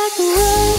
Like a